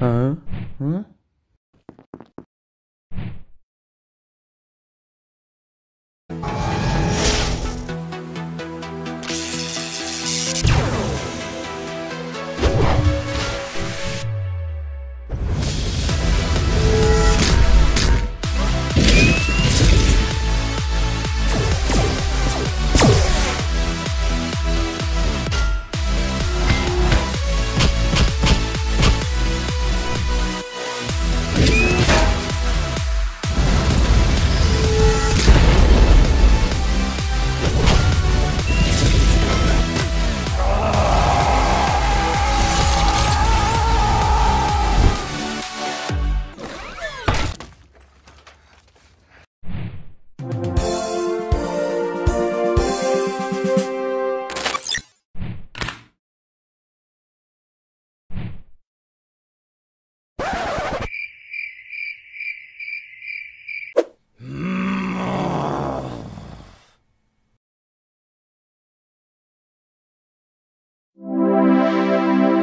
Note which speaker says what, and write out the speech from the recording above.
Speaker 1: 어? 응? Música